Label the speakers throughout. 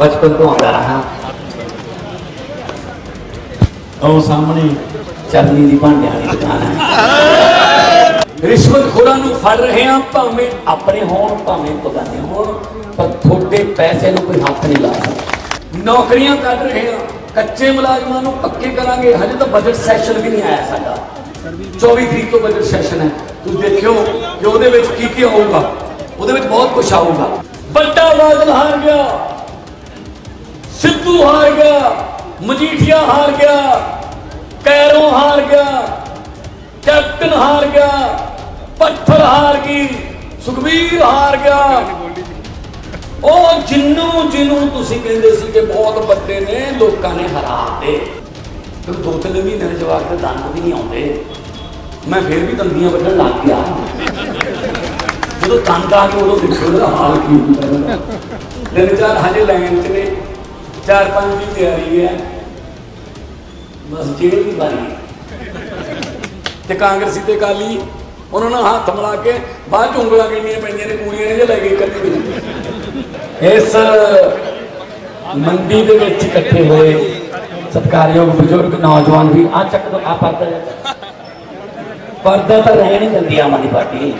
Speaker 1: ਬਚਪਨ ਤੋਂ ਆਉਂਦਾ ਰਹਾ। ਉਹ ਸਾਹਮਣੇ ਚਰਨੀ ਦੀ ਭਾਂਡਿਆਂ ਵਾਲੀ ਦੁਕਾਨ ਹੈ। ਰਿਸ਼ਵਤਖੋਰਾਂ ਨੂੰ ਫੜ ਰਹੇ ਹਾਂ, ਭਾਵੇਂ ਆਪਣੇ ਹੋਣ, ਭਾਵੇਂ ਬਗਾਨੇ ਹੋਣ, ਪਰ ਤੁਹਾਡੇ ਪੈਸੇ ਨੂੰ ਕੋਈ ਹੱਥ ਨਹੀਂ ਲਾ ਸਕਦਾ। ਨੌਕਰੀਆਂ ਕੱਢ ਰਹੇ ਹਾਂ, ਕੱਚੇ ਮੁਲਾਜ਼ਮਾਂ ਨੂੰ ਪੱਕੇ ਕਰਾਂਗੇ। ਹਜੇ ਤਾਂ ਬਜਟ ਸੈਸ਼ਨ ਵੀ ਨਹੀਂ ਆਇਆ ਸਾਡਾ। 24 ਤਰੀਕ ਤੋਂ ਬਜਟ ਸੈਸ਼ਨ ਹੈ। ਤੁਸੀਂ ਦੇਖਿਓ ਕਿ ਉਹਦੇ ਵਿੱਚ ਕੀ ਕੀ ਆਊਗਾ ਉਹਦੇ ਵਿੱਚ ਬਹੁਤ ਕੁਝ ਆਊਗਾ। ਵੱਡਾ ਬਾਦਲ ਹਾਰ ਗਿਆ। ਸਿੱਧੂ ਹਾਰ ਗਿਆ, ਮਜੀਠੀਆ ਹਾਰ ਗਿਆ, ਕੈਰੋਂ ਹਾਰ ਗਿਆ, ਕੈਪਟਨ ਹਾਰ ਗਿਆ, ਪੱਥਰ ਹਾਰ ਗਈ, ਸੁਖਬੀਰ ਹਾਰ ਗਿਆ। ਉਹ ਜਿੰਨੂੰ ਜਿਹਨੂੰ ਤੁਸੀਂ ਕਹਿੰਦੇ ਸੀ ਕਿ ਬਹੁਤ ਵੱਡੇ ਨੇ, ਲੋਕਾਂ ਨੇ ਹਰਾਤੇ ਤੇ ਦੋ ਤਿੰਨ ਮਹੀਨੇ ਦੇ ਜਵਾਕ ਦੇ ਦੰਦ ਵੀ ਨਹੀਂ ਆਉਂਦੇ। ਮੈਂ ਫੇਰ ਵੀ ਦੰਦੀਆਂ ਵੱਢਣ ਲੱਗ ਗਿਆ। ਜਦੋਂ ਦੰਦ ਆ ਗਏ, ਉਦੋਂ ਦੇਖੋ ਉਹਦਾ ਹਾਲ ਕੀ ਹੁੰਦਾ। ਦਿਨ ਚਾਰ ਹਜੇ ਲਾਈਨ 'ਚ ਨੇ। ਚਾਰ ਪੰਜ ਦੀ ਤਿਆਰੀ ਹੈ। ਬਸ ਦੀ ਹੈ। ਤੇ ਕਾਂਗਰਸੀ ਤੇ ਕਾਲੀ ਉਹਨਾਂ ਨਾਲ ਹੱਥ ਮਿਲਾ ਕੇ ਬਾਅਦ ਚ ਉਂਗਲਾਂ ਕਿੰਨੀਆਂ ਪੈਂਦੀਆਂ ਨੇ ਪੂਰੀਆਂ ਜੇ ਲੈ ਗਏ ਕਰਨੀ ਵੀ ਇਸ ਮੰਡੀ ਦੇ ਵਿੱਚ ਇਕੱਠੇ ਹੋਏ ਸਤਿਕਾਰਯੋਗ ਬਜ਼ੁਰਗ ਨੌਜਵਾਨ ਵੀ ਆ ਚੱਕ ਦੋ ਆ ਪਰਦਾ। ਪਰਦਾ ਤਾਂ ਰਹਿ ਨਹੀਂ ਦਿੰਦੀ ਆਮ ਆਦਮੀ ਪਾਰਟੀ।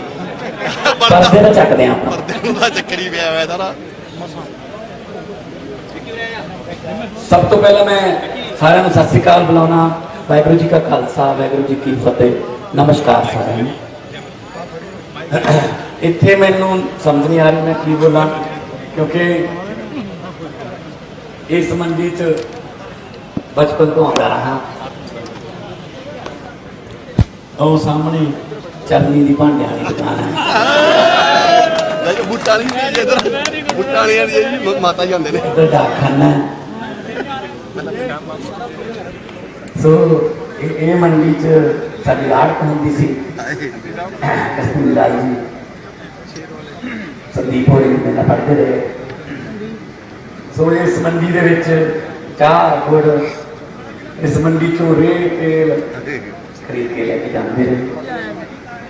Speaker 1: ਪਰਦੇ ਤਾਂ ਚੱਕਦੇ ਆ
Speaker 2: ਪਰਦੇ ਨੂੰ ਤਾਂ ਚੱਕਰੀ ਪਿਆ ਹੋਇਆ ਸਾਰਾ।
Speaker 1: ਸਭ ਤੋਂ ਪਹਿਲਾਂ ਮੈਂ ਸਾਰਿਆਂ ਨੂੰ ਸਤਿ ਸ੍ਰੀ ਅਕਾਲ ਬੁਲਾਉਣਾ। ਵਾਹਿਗੁਰੂ ਜੀ ਕਾ ਖਾਲਸਾ ਵਾਹਿਗੁਰੂ ਜੀ ਕੀ ਫਤਿਹ। ਨਮਸਕਾਰ ਸਾਰਿਆਂ ਨੂੰ। ਇੱਥੇ ਮੈਨੂੰ ਸਮਝ ਨਹੀਂ ਆ ਰਹੀ ਮੈਂ ਕੀ ਬੋਲਾਂ ਕਿਉਂਕਿ ਇਸ ਮੰਡੀ 'ਚ ਬਚਪਨ ਤੋਂ ਆਉਂਦਾ ਰਹਾ। ਉਹ ਸਾਹਮਣੇ ਚਰਨੀ ਦੀ ਭਾਂਡਿਆਂ ਵਾਲੀ ਦੁਕਾਨ ਹੈ।
Speaker 2: ਬੁੱਟਾਂ ਵਾਲੀ ਜੀ ਇਧਰ। ਬੁੱਟਾਂ ਦੀ ਜੀ ਮਾਤਾ ਜੀ ਹੁੰਦੇ ਨੇ।
Speaker 1: ਇੱਧਰ ਡਾਕਖਾਨਾ ਸੋ ਇਹ ਮੰਡੀ 'ਚ ਸਾਡੀ ਆੜਤ ਹੁੰਦੀ ਸੀ। ਕਸਤੂਰੀ ਲਾਲ ਜੀ। ਸੰਦੀਪ ਹੋਰੀ ਮੇਰੇ ਨਾਲ ਪੜ੍ਹਦੇ ਰਹੇ। ਸੋ ਇਸ ਮੰਡੀ ਦੇ ਵਿੱਚ ਚਾਹ ਗੁੜ ਇਸ ਮੰਡੀ ਚੋਂ ਰੇ ਤੇਲ ਖਰੀਦ ਕੇ ਲੈ ਕੇ ਜਾਂਦੇ ਰਹੇ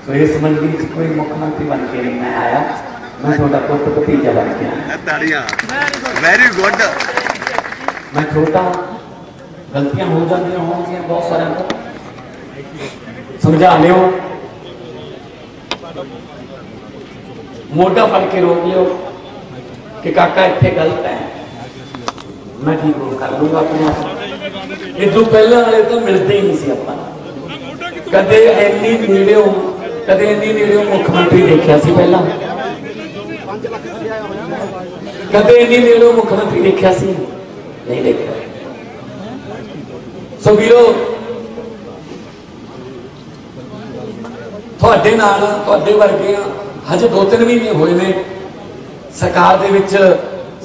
Speaker 1: ਸੋ ਇਸ ਮੰਡੀ 'ਚ ਕੋਈ ਮੁੱਖ ਮੰਤਰੀ ਬਣ ਕੇ ਨਹੀਂ ਮੈਂ ਆਇਆ। ਮੈਂ ਤੁਹਾਡਾ ਪੁੱਤ ਭਤੀਜਾ ਬਣ ਕੇ ਆਇਆ।
Speaker 2: ਤਾੜੀਆਂ ਵੈਰੀ ਗੁੱਡ
Speaker 1: ਮੈਂ ਛੋਟਾ ਗਲਤੀਆਂ ਹੋ ਜਾਂਦੀਆਂ ਹੋਣਗੀਆਂ ਬਹੁਤ ਸਾਰਿਆਂ ਤੋਂ ਸਮਝਾ ਲਿਓ ਮੋਢਾ ਫੜ ਕੇ ਰੋਕ ਲਿਓ ਕਿ ਕਾਕਾ ਇੱਥੇ ਗਲਤ ਹੈ ਮੈਂ ਠੀਕ ਹੋ ਕਰ ਲੂੰਗਾ ਆਪਣੇ ਆਪ ਇਹ ਤੋਂ ਪਹਿਲਾਂ ਵਾਲੇ ਤਾਂ ਮਿਲਦੇ ਹੀ ਨਹੀਂ ਸੀ ਆਪਾਂ ਨੂੰ। ਕਦੇ ਇੰਨੀ ਨੇੜਿਓਂ ਕਦੇ ਇੰਨੀ ਨੇੜਿਓਂ ਮੁੱਖ ਮੰਤਰੀ ਦੇਖਿਆ ਸੀ ਪਹਿਲਾਂ ਕਦੇ ਇੰਨੀ ਨੇੜਿਓਂ ਮੁੱਖ ਮੰਤਰੀ ਦੇਖਿਆ ਸੀ ਨਹੀਂ ਦੇਖਿਆ ਸੋ ਵੀਰੋ, ਤੁਹਾਡੇ ਨਾਲ, ਤੁਹਾਡੇ ਵਰਗੇ ਆ, ਹਜੇ ਦੋ ਤਿੰਨ ਮਹੀਨੇ ਹੋਏ ਨੇ। ਸਰਕਾਰ ਦੇ ਵਿੱਚ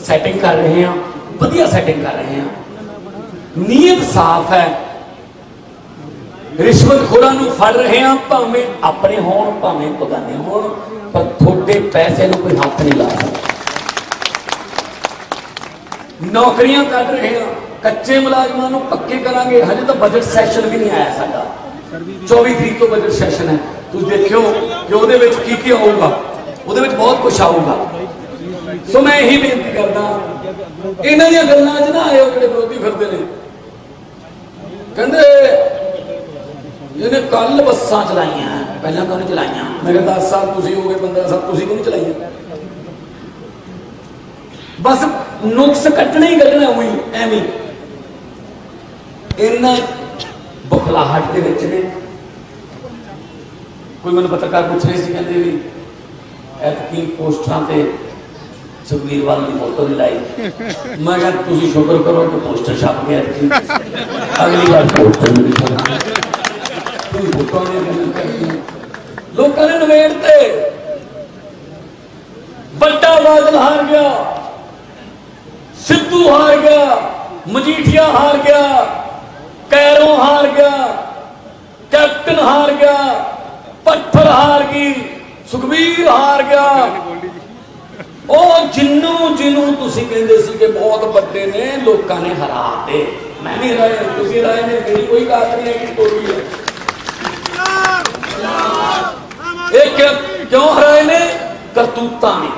Speaker 1: ਸੈਟਿੰਗ ਕਰ ਰਹੇ ਆ, ਵਧੀਆ ਸੈਟਿੰਗ ਕਰ ਰਹੇ ਆ। ਨੀਅਤ ਸਾਫ਼ ਹੈ। ਰਿਸ਼ਵਤ ਖੋਰਾਂ ਨੂੰ ਫੜ ਰਹੇ ਆ, ਭਾਵੇਂ ਆਪਣੇ ਹੋਣ, ਭਾਵੇਂ ਬਗਾਨੇ ਹੋਣ, ਪਰ ਤੁਹਾਡੇ ਪੈਸੇ ਨੂੰ ਕੋਈ ਹੱਥ ਨਹੀਂ ਲਾ ਸਕਦਾ। ਨੌਕਰੀਆਂ ਕੱਢ ਰਹੇ ਹਾਂ ਕੱਚੇ ਮੁਲਾਜ਼ਮਾਂ ਨੂੰ ਪੱਕੇ ਕਰਾਂਗੇ। ਹਜੇ ਤਾਂ ਬਜਟ ਸੈਸ਼ਨ ਵੀ ਨਹੀਂ ਆਇਆ ਸਾਡਾ। 24 ਤਰੀਕ ਤੋਂ ਬਜਟ ਸੈਸ਼ਨ ਹੈ। ਤੁਸੀਂ ਦੇਖਿਓ ਕਿ ਉਹਦੇ ਵਿੱਚ ਕੀ ਕੀ ਆਊਗਾ ਉਹਦੇ ਵਿੱਚ ਬਹੁਤ ਕੁਝ ਆਊਗਾ। ਸੋ ਮੈਂ ਇਹੀ ਬੇਨਤੀ ਕਰਦਾ, ਇਹਨਾਂ ਦੀਆਂ ਗੱਲਾਂ 'ਚ ਨਾ ਆਇਓ ਜਿਹੜੇ ਵਿਰੋਧੀ ਫਿਰਦੇ ਨੇ। ਕਹਿੰਦੇ, ਇਹਨੇ ਕੱਲ ਬੱਸਾਂ ਚਲਾਈਆਂ ਪਹਿਲਾਂ ਤਾਂ ਉਹਨੇ ਚਲਾਈਆਂ। ਮੈਂ ਕਿਹਾ 10 ਸਾਲ ਤੁਸੀਂ ਹੋ ਗਏ 15 ਸਾਲ ਤੁਸੀਂ ਕਿਉਂ ਨਹੀਂ ਚਲਾਈਆਂ? ਬਸ ਨੁਕਸ ਕੱਟਣਾ ਹੀ ਕੱਢਣਾ ਉਹੀ, ਐਵੇਂ ਹੀ। ਇੰਨਾ ਬਖਲਾਹਟ ਦੇ ਵਿੱਚ ਨੇ। ਕੋਈ ਮੈਨੂੰ ਪੱਤਰਕਾਰ ਪੁੱਛ ਰਹੇ ਸੀ, ਕਹਿੰਦੇ ਵੀ ਐਤਕੀ ਪੋਸਟਰਾਂ ਤੇ ਸੁਖਬੀਰ ਵਾਲ ਦੀ ਫੋਟੋ ਨਹੀਂ ਲਾਈ। ਮੈਂ ਕਿਹਾ, ਤੁਸੀਂ ਸ਼ੁਕਰ ਕਰੋ ਕਿ ਪੋਸਟਰ ਛਪ ਗਿਆ ਐਤਕੀ। ਅਗਲੀ ਵਾਰ ਪੋਸਟਰ ਨਹੀਂ ਛਪਣਾ। ਤੁਸੀਂ ਫੋਟੋ ਨਹੀਂ ਕਰਨੀ ਚਾਹੀਦੀ ਲੋਕਾਂ ਨੇ ਨਵੇੜ ਤੇ ਵੱਡਾ ਬਾਦਲ ਹਾਰ ਗਿਆ, ਸਿੱਧੂ ਹਾਰ ਗਿਆ, ਮਜੀਠੀਆ ਹਾਰ ਗਿਆ। ਕੈਰੋਂ ਹਾਰ ਗਿਆ, ਕੈਪਟਨ ਹਾਰ ਗਿਆ, ਪੱਥਰ ਹਾਰ ਗਈ, ਸੁਖਬੀਰ ਹਾਰ ਗਿਆ। ਉਹ ਜਿੰਨੂੰ ਜਿਹਨੂੰ ਤੁਸੀਂ ਕਹਿੰਦੇ ਸੀ ਕਿ ਬਹੁਤ ਵੱਡੇ ਨੇ, ਲੋਕਾਂ ਨੇ ਹਰਾਤੇ ਮੈਂ ਨਹੀਂ ਹਰਾਏ, ਤੁਸੀਂ ਹਰਾਏ ਨੇ ਮੇਰੀ ਕੋਈ ਕਾਤ ਨਹੀਂ ਹੈ ਕਿ ਕੋਈ ਹੈ। ਇਹ ਕਿਉਂ ਹਰਾਏ ਨੇ? ਕਰਤੂਤਾਂ ਨੇ।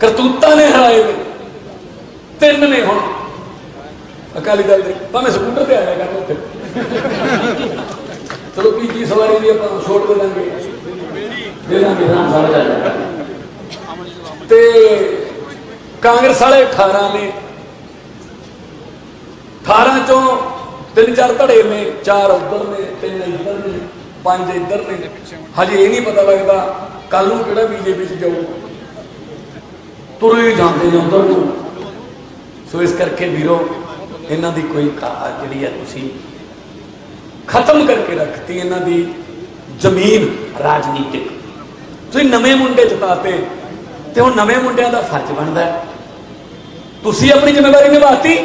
Speaker 1: ਕਰਤੂਤਾਂ ਨੇ ਹਰਾਏ ਨੇ। ਤਿੰਨ ਨੇ ਹੁਣ। ਅਕਾਲੀ ਦਲ ਦੇ। ਭਾਵੇਂ ਸਕੂਟਰ ਤੇ ਆਇਆ ਕਰ ਉੱਥੇ। ਚਲੋ ਕੀ ਕੀ ਸਵਾਰੀ ਦੀ ਆਪਾਂ ਛੋਟ ਦੇ ਦਾਂਗੇ? ਦੇ ਨਾ ਸਮਝ ਆ ਜਾਏਗਾ ਤੇ ਕਾਂਗਰਸ ਵਾਲੇ 18 ਨੇ 18 ਚੋਂ ਤਿੰਨ ਚਾਰ ਧੜੇ ਨੇ ਚਾਰ ਉੱਧਰ ਨੇ ਤਿੰਨ ਇੱਧਰ ਨੇ ਪੰਜ ਇੱਧਰ ਨੇ। ਹਜੇ ਇਹ ਨਹੀਂ ਪਤਾ ਲੱਗਦਾ ਕੱਲ ਨੂੰ ਕਿਹੜਾ ਬੀਜੇਪੀ ਚ ਜਾਊ। ਤੁਰੇ ਜਾਂਦੇ ਨੇ ਉੱਧਰ ਨੂੰ। ਸੋ ਇਸ ਕਰਕੇ ਵੀਰੋ ਇਹਨਾਂ ਦੀ ਕੋਈ ਕਾ- ਜਿਹੜੀ ਹੈ ਤੁਸੀਂ ਖਤਮ ਕਰਕੇ ਰੱਖਤੀ, ਇਹਨਾਂ ਦੀ ਜ਼ਮੀਨ ਰਾਜਨੀਤਿਕ। ਤੁਸੀਂ ਨਵੇਂ ਮੁੰਡੇ ਜਿਤਾਤੇ, ਤੇ ਹੁਣ ਨਵੇਂ ਮੁੰਡਿਆਂ ਦਾ ਫਰਜ਼ ਬਣਦਾ ਤੁਸੀਂ ਆਪਣੀ ਜ਼ਿੰਮੇਵਾਰੀ ਨਿਭਾਤੀ,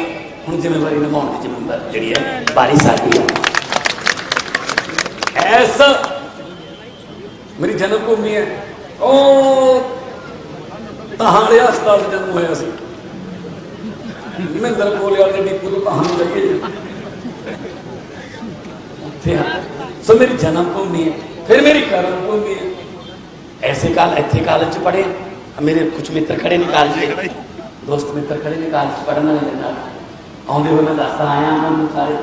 Speaker 1: ਹੁਣ ਜ਼ਿੰਮੇਵਾਰੀ ਨਿਭਾਉਣ ਦੀ ਜ਼ਿੰਮੇਵਾਰੀ ਜਿਹੜੀ ਹੈ ਬਾਰੀ ਸਾਡੀ ਹੈ ਐਸ ਮੇਰੀ ਜਨਮ ਭੂਮੀ ਹੈ। ਉਹ ਤਹਾੜੇ ਹਸਪਤਾਲ ਜਨਮ ਹੋਇਆ ਸੀ। ਮਹਿੰਦਰ ਕੋਲੇ ਵਾਲੇ ਡਿਪੂ ਤੋਂ ਕਹਾਣੀ ਲੱਗੇ ਉੱਥੇ ਆ। ਸੋ ਮੇਰੀ ਜਨਮ ਭੂਮੀ ਹੈ, ਫਿਰ ਮੇਰੀ ਕਰਮ ਭੂਮੀ ਹੈ। ਐਸੇ ਕਾਲ, ਇੱਥੇ ਕਾਲਜ ਚ ਪੜ੍ਹੇ। ਮੇਰੇ ਕੁਝ ਮਿੱਤਰ ਖੜੇ ਨੇ ਕਾਲਜ ਦੇ। ਦੋਸਤ ਮਿੱਤਰ ਖੜੇ ਨੇ ਕਾਲਜ ਚ ਪੜ੍ਹਨ ਵਾਲੇ ਨਾਲ। ਆਉਂਦੇ ਹੋਏ ਮੈਂ ਦੱਸਦਾ ਆਇਆ ਉਹਨਾਂ ਸਾਰੇ।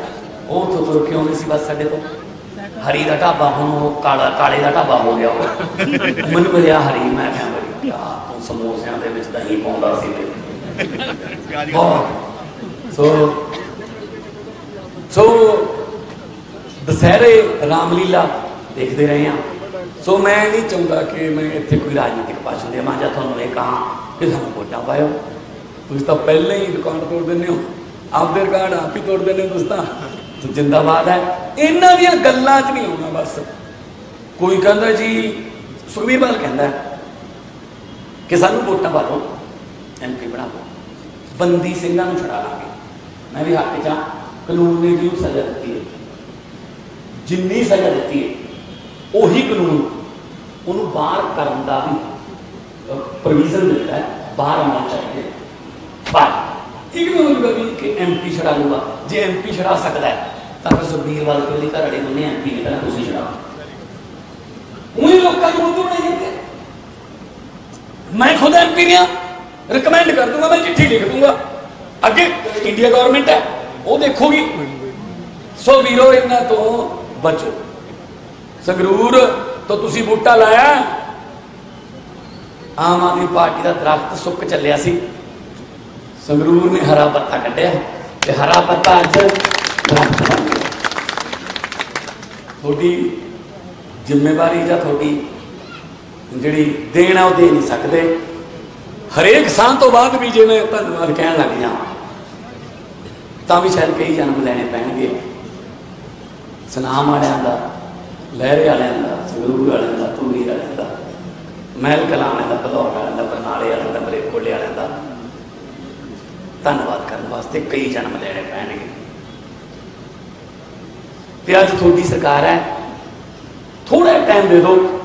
Speaker 1: ਉਹ ਤੋਂ ਤੁਰ ਕੇ ਆਉਂਦੇ ਸੀ ਬਸ ਸਾਡੇ ਤੋਂ। ਹਰੀ ਦਾ ਢਾਬਾ, ਹੁਣ ਉਹ ਕਾਲਾ, ਕਾਲੇ ਦਾ ਢਾਬਾ ਹੋ ਗਿਆ। ਉਹ ਮੈਨੂੰ ਮਿਲਿਆ ਹਰੀ, ਮੈਂ ਕਿਹਾ ਬਈ ਕਿਆ ਤੂੰ ਸਮੋਸਿਆਂ ਦੇ ਵਿੱਚ ਦਹੀਂ ਪਾਉਂਦਾ ਸੀ ਤੇ ਸੋ ਸੋ ਦਸਹਿਰੇ ਰਾਮਲੀਲਾ ਦੇਖਦੇ ਰਹੇ ਹਾਂ ਸੋ ਮੈਂ ਨਹੀਂ ਚਾਹੁੰਦਾ ਕਿ ਮੈਂ ਇੱਥੇ ਕੋਈ ਰਾਜਨੀਤਿਕ ਭਾਸ਼ਣ ਦੇਵਾਂ ਜਾਂ ਤੁਹਾਨੂੰ ਇਹ ਕਹਾਂ ਕਿ ਸਾਨੂੰ ਵੋਟਾਂ ਪਾਇਓ ਤੁਸੀਂ ਤਾਂ ਪਹਿਲਾਂ ਹੀ ਰਿਕਾਰਡ ਤੋੜ ਦਿੰਦੇ ਹੋ ਆਪਦੇ ਰਿਕਾਰਡ ਆਪ ਹੀ ਤੋੜ ਦਿੰਦੇ ਹੋ ਤੁਸੀਂ ਤਾਂ ਜਿੰਦਾਬਾਦ ਹੈ ਇਹਨਾਂ ਦੀਆਂ ਗੱਲਾਂ 'ਚ ਨਹੀਂ ਆਉਣਾ ਬਸ ਕੋਈ ਕਹਿੰਦਾ ਜੀ ਸੁਖਬੀਰ ਬਾਲ ਕਹਿੰਦਾ ਕਿ ਸਾਨੂੰ ਵੋਟਾਂ ਪਾ ਦਿਓ ਐਮਪੀ ਬਣਾ ਦਿਓ ਬੰਦੀ ਸਿੰਘਾਂ ਨੂੰ ਛੁਡਾ ਲਾਂਗੇ। ਮੈਂ ਵੀ ਹੱਕ 'ਚ ਹਾਂ ਕਾਨੂੰਨ ਨੇ ਜਿਹਨੂੰ ਸਜ਼ਾ ਦਿੱਤੀ ਹੈ। ਜਿੰਨੀ ਸਜ਼ਾ ਦਿੱਤੀ ਹੈ, ਉਹੀ ਕਾਨੂੰਨ ਉਹਨੂੰ ਬਾਹਰ ਕਰਨ ਦਾ ਵੀ ਪ੍ਰੋਵੀਜ਼ਨ ਦਿੰਦਾ ਹੈ, ਬਾਹਰ ਆਉਣਾ ਚਾਹੀਦਾ ਪਰ ਇਹ ਵੀ ਹੋਊਗਾ ਵੀ ਕਿ ਐਮਪੀ ਛਡਾ ਲੂਗਾ ਜੇ ਐਮਪੀ ਛਡਾ ਸਕਦਾ ਹੈ, ਤਾਂ ਫਿਰ ਸੁਖਬੀਰ ਬਾਲ ਕੇ ਘਰ ਵਾਲੇ ਦੋਨੇ ਐਮਪੀ ਦੀ ਤਰ੍ਹਾਂ ਤੁਸੀਂ ਛਡਾਓ। ਉਹੀ ਲੋਕਾਂ ਨੂੰ ਉਦੋਂ ਨਹੀਂ ਦਿੰਦੇ ਮੈਂ ਖੁਦ ਐਮਪੀ ਨਹੀਂ ਰਿਕਮੈਂਡ ਕਰ ਦੂੰਗਾ, ਮੈਂ ਚਿੱਠੀ ਲਿਖ ਦੂੰਗਾ। ਅੱਗੇ ਇੰਡੀਆ ਗਵਰਨਮੈਂਟ ਹੈ, ਉਹ ਦੇਖੋਗੀ। ਸੋ ਵੀਰੋ, ਇਹਨਾਂ ਤੋਂ ਬਚੋ। ਸੰਗਰੂਰ ਤੋਂ ਤੁਸੀਂ ਬੂਟਾ ਲਾਇਆ। ਆਮ ਆਦਮੀ ਪਾਰਟੀ ਦਾ ਦਰਖਤ ਸੁੱਕ ਚੱਲਿਆ ਸੀ। ਸੰਗਰੂਰ ਨੇ ਹਰਾ ਪੱਤਾ ਕੱਢਿਆ ਤੇ ਹਰਾ ਪੱਤਾ ਅੱਜ ਦਰਖਤ ਬਣ ਗਿਆ। ਤੁਹਾਡੀ ਜ਼ਿੰਮੇਵਾਰੀ ਜਾਂ ਤੁਹਾਡੀ ਜਿਹੜੀ ਦੇਣ ਆ, ਉਹ ਦੇ ਨਹੀਂ ਸਕਦੇ। ਹਰੇਕ ਸਾਹ ਤੋਂ ਬਾਅਦ ਵੀ ਜੇ ਮੈਂ ਧੰਨਵਾਦ ਕਹਿਣ ਲੱਗ ਜਾ, ਤਾਂ ਵੀ ਸ਼ਾਇਦ ਕਈ ਜਨਮ ਲੈਣੇ ਪੈਣਗੇ। ਸਨਾਮ ਵਾਲਿਆਂ ਦਾ ਲਹਿਰੇ ਵਾਲਿਆਂ ਦਾ ਸੰਗਰੂਰ ਵਾਲਿਆਂ ਦਾ ਧੂਰੀ ਵਾਲਿਆਂ ਦਾ ਮਹਿਲ ਕਲਾਂ ਵਾਲਿਆਂ ਦਾ ਭਦੌੜ ਵਾਲਿਆਂ ਦਾ ਬਰਨਾਲੇ ਵਾਲਿਆਂ ਦਾ ਮਰੇ ਕੋਲੇ ਵਾਲਿਆਂ ਦਾ। ਧੰਨਵਾਦ ਕਰਨ ਵਾਸਤੇ ਕਈ ਜਨਮ ਲੈਣੇ ਪੈਣਗੇ। ਤੇ ਅੱਜ ਤੁਹਾਡੀ ਸਰਕਾਰ ਹੈ ਥੋੜਾ ਟਾਈਮ ਦੇ ਦਿਓ।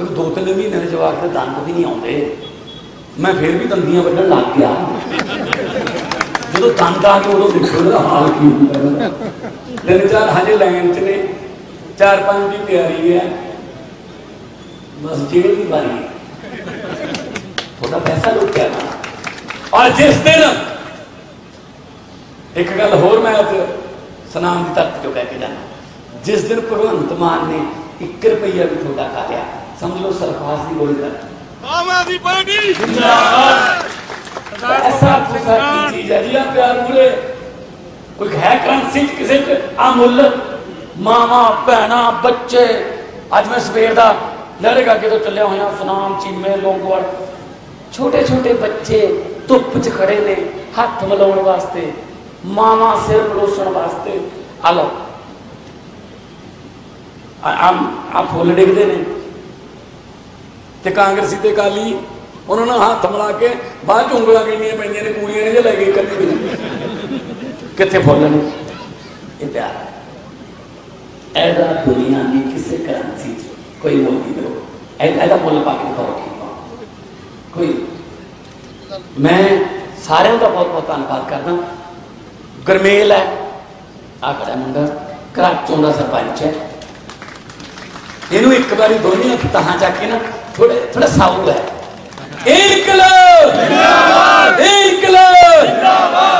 Speaker 1: ਦੇਖੋ ਦੋ ਤਿੰਨ ਮਹੀਨੇ ਦੇ ਜਵਾਕ ਦੇ ਦੰਦ ਵੀ ਨਹੀਂ ਆਉਂਦੇ। ਮੈਂ ਫਿਰ ਵੀ ਦੰਦੀਆਂ ਵੱਢਣ ਲੱਗ ਗਿਆ ਜਦੋਂ ਦੰਦ ਆ ਗਏ ਉਦੋਂ ਦੇਖੋ ਉਹਦਾ ਹਾਲ ਕੀ ਹੁੰਦਾ ਹੈ। ਤਿੰਨ ਚਾਰ ਹਜੇ ਲਾਈਨ ਚ ਨੇ, ਚਾਰ ਪੰਜ ਦੀ ਤਿਆਰੀ ਹੈ। ਬਸ ਜੇਲ੍ਹ ਦੀ ਵਾਰੀ ਹੈ। ਥੋੜਾ ਪੈਸਾ ਲੁੱਟਿਆ ਨਾ। ਔਰ ਜਿਸ ਦਿਨ ਇੱਕ ਗੱਲ ਹੋਰ ਮੈਂ ਅੱਜ ਸਨਾਮ ਦੀ ਧਰਤੀ ਤੋਂ ਕਹਿ ਕੇ ਜਾਣਾ। ਜਿਸ ਦਿਨ ਭਗਵੰਤ ਮਾਨ ਨੇ 1 ਰੁਪਈਆ ਵੀ ਤੁਹਾਡਾ ਖਾ ਲਿਆ। ਸਮਝ ਲਓ ਸਰਫਾਸ ਦੀ ਗੋਲੀ ਕਰ
Speaker 2: ਆਮ ਆਦਮੀ ਪਾਰਟੀ!
Speaker 1: ਐਸਾ ਕੁਸਾ ਕੀ ਚੀਜ਼ ਹੈ ਜੀ ਆ ਪਿਆਰ ਮੂਰੇ ਕੋਈ ਹੈ ਕਰੰਸੀ ਕਿਸੇ ਚ? ਆ ਮੁੱਲ। ਮਾਮਾ ਭੈਣਾ ਬੱਚੇ। ਅੱਜ ਮੈਂ ਸਵੇਰ ਦਾ ਲਹਿਰੇ ਗਾ ਤੋਂ ਚੱਲਿਆ ਹੋਇਆ ਸੁਨਾਮ ਚੀਮੇ ਲੋਂਗੋੜ ਛੋਟੇ ਛੋਟੇ ਬੱਚੇ ਧੁੱਪ 'ਚ ਖੜੇ ਨੇ ਹੱਥ ਮਿਲਾਉਣ ਵਾਸਤੇ ਮਾਮਾ ਸਿਰ ਪਲੋਸਣ ਵਾਸਤੇ। ਆ ਲਓ। ਆ ਆ ਫੁੱਲ ਡਿੱਗਦੇ ਨੇ। ਤੇ ਕਾਂਗਰਸੀ ਤੇ ਕਾਲੀ ਉਹਨਾਂ ਨਾਲ ਹੱਥ ਮਿਲਾ ਕੇ ਬਾਅਦ ਚ ਉਂਗਲਾਂ ਕਿੰਨੀਆਂ ਪੈਂਦੀਆਂ ਨੇ, ਪੂਰੀਆਂ ਨੇ ਜੇ ਲੈ ਗਏ ਕੱਲੇ ਵੀ ਕਿੱਥੇ ਫੁੱਲ ਨੇ? ਇਹ ਪਿਆਰ ਹੈ। ਦੁਨੀਆ ਦੀ ਕਿਸੇ ਕਰੰਸੀ ਚ ਕੋਈ ਮੁੱਲ ਨਹੀਂ ਦਿਓ। ਇਹ- ਮੁੱਲ ਪਾ ਕੇ ਦਿਖਾਓ ਕੋਈ ਮੈਂ ਸਾਰਿਆਂ ਦਾ ਬਹੁਤ ਬਹੁਤ ਧੰਨਵਾਦ ਕਰਦਾ। ਗਰਮੇਲ ਹੈ। ਆ ਖੜਾ ਮੁੰਡਾ। ਕਰਾਚੋਂ ਦਾ ਸਰਪੰਚ ਹੈ। ਇਹਨੂੰ ਇੱਕ ਵਾਰੀ ਦੋਨੀਆਂ ਹੱਥ ਚੱਕ ਕੇ ਨਾ थोड़े थोड़ा साउंड है एक किलो एक किलो